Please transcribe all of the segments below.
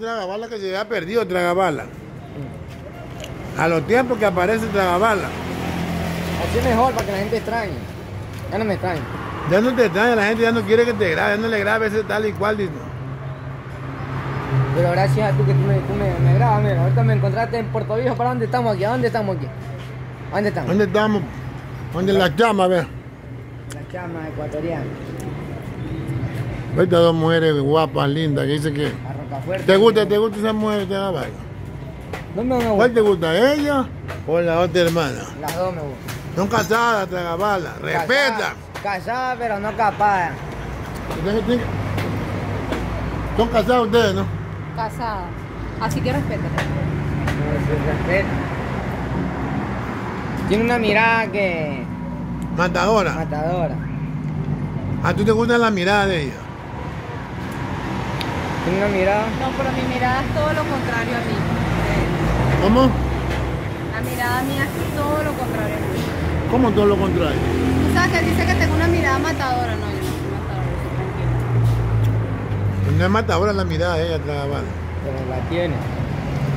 Tragabala que se había perdido Tragabala. A los tiempos que aparece Tragabala. Así es mejor para que la gente extrañe. Ya no me extraña. Ya no te extraña, la gente ya no quiere que te grabe, ya no le grabe ese tal y cual. dice. Pero gracias a tú que tú me, tú me, me grabas, mira, ahorita me encontraste en Puerto Viejo, ¿para dónde estamos aquí? ¿A dónde estamos aquí? ¿A dónde estamos? ¿Dónde estamos? ¿Dónde la chama, ve? La chama ecuatoriana, Estas dos mujeres guapas, lindas, que dice que. ¿Te gusta, te gusta esa mujer de Tragabala? No me ¿Cuál gusta. te gusta, ella o la otra hermana? Las dos me gustan. Son casadas, Tragabala. Respeta. Casada, casada, pero no tienen- Son casados ustedes, ¿no? Casada. Así que respétate. No, se respeta. Tiene una mirada que. Matadora. matadora. ¿A tú te gusta la mirada de ella? Una mirada. No, pero mi mirada es todo lo contrario a mí. ¿Cómo? La mirada mía es todo lo contrario a mí. ¿Cómo todo lo contrario? Tú sabes que dice que tengo una mirada matadora. No, yo no soy matadora, soy tranquila. No es matadora la mirada de ella, Tragabala. Pero la tiene.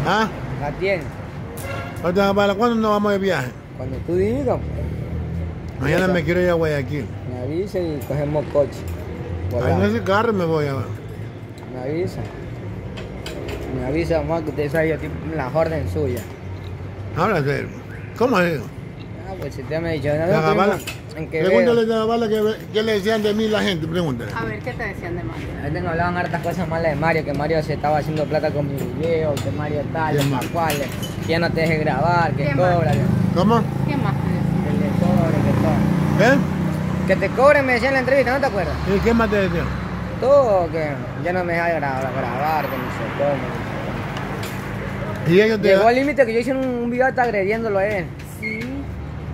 ¿Ah? La tiene. ¿cuándo nos vamos de viaje? Cuando tú digas, Mañana está. me quiero ir a Guayaquil. me avisa y cogemos coche. Ahí en ese carro me voy a Me avisa. Me avisa, mamá, que usted sabe, yo estoy en la orden suya. Habla serio. ¿Cómo es eso? Ah, pues usted me ha dicho, no, en Quevedo. Pregúntale a Tragabala qué, qué le decían de mí la gente, pregúntale. A ver, ¿qué te decían de Mario? Ahí tengo hablaban hartas cosas malas de Mario, que Mario se estaba haciendo plata con mi video, que Mario tal, ¿Qué que cual, que ya no te deje grabar, que cobra, que, ¿Cómo? ¿Qué más te decían? que le cobre, que todo. ¿Eh? Que te cobren, me decían en la entrevista, ¿no te acuerdas? ¿Y qué más te decían? Todo, que ya no me deja grabar, grabar que no sé cómo. Y ellos te Llegó al límite que yo hice un, un video hasta agrediéndolo a él. Sí.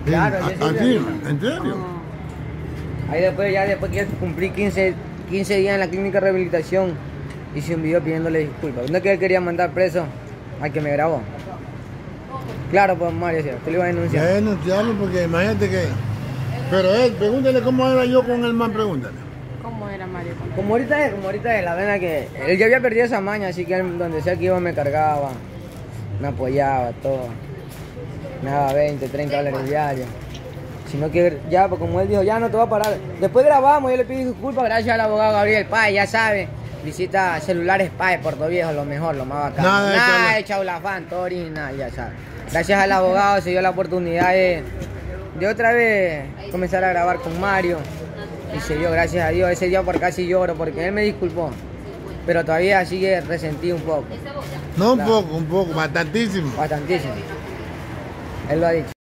Claro, ¿Ah, yo sí ¿Ah, lo sí? vi. ¿En serio? Ahí después, ya después que cumplí 15, 15 días en la clínica de rehabilitación, hice un video pidiéndole disculpas. No es que él quería mandar preso al que me grabó. Claro, pues Mario, sí, tú le ibas a denunciar. denunciarlo porque imagínate que. Pero él, pregúntale cómo era yo con el man, pregúntale. ¿Cómo era Mario con Como ahorita es, como ahorita es, la pena que él ya había perdido esa maña, así que él, donde sea que iba me cargaba, me apoyaba, todo. Me daba 20, 30 dólares diarios. Sino que ya, pues como él dijo, ya no te va a parar. Después grabamos, yo le pedí disculpas gracias al abogado Gabriel Páez, ya sabe. Visita celulares Páez, Puerto Viejo, lo mejor, lo más bacán. Nada de Nada de chaulafán, todo original, ya sabe. Gracias al abogado se dio la oportunidad de, de otra vez comenzar a grabar con Mario. Y se dio, gracias a Dios. Ese día por casi lloro porque él me disculpó. Pero todavía sigue resentido un poco, No un Claro. poco, un poco, bastantísimo. bastantísimo. Él lo ha dicho.